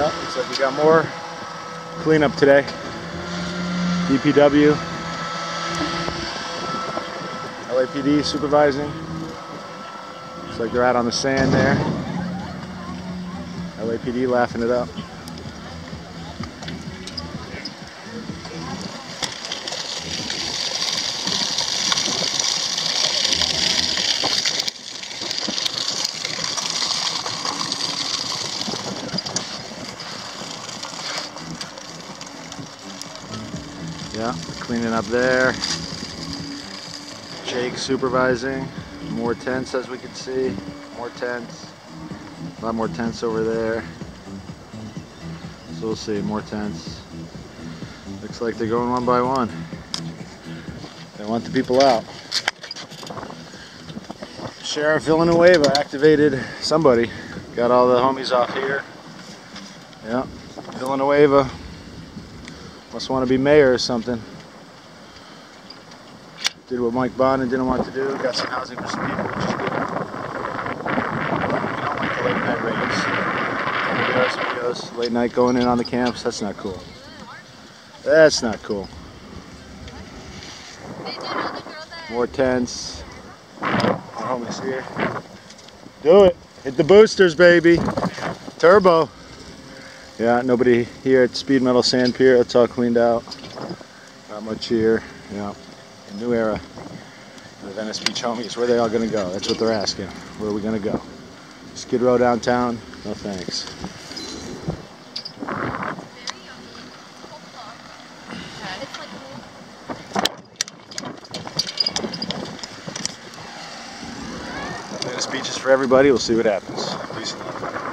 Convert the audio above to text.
Well, looks like we got more cleanup today. DPW, LAPD supervising. Looks like they're out on the sand there. LAPD laughing it up. Yeah, cleaning up there. Jake supervising. More tents as we can see. More tents. A lot more tents over there. So we'll see, more tents. Looks like they're going one by one. They want the people out. Sheriff Villanueva activated somebody. Got all the homies off here. Yeah, Villanueva. Must want to be mayor or something. Did what Mike Bonin didn't want to do. Got some housing for some people, which is good. We don't like the late night raids. Late night going in on the camps. That's not cool. That's not cool. More tents. More homies here. Do it. Hit the boosters, baby. Turbo. Yeah, nobody here at Speed Metal Sand Pier. It's all cleaned out. Not much here. Yeah, a new era. The Venice Beach homies. Where are they all gonna go? That's what they're asking. Where are we gonna go? Skid Row downtown? No thanks. Venice Beach is for everybody. We'll see what happens. Peace.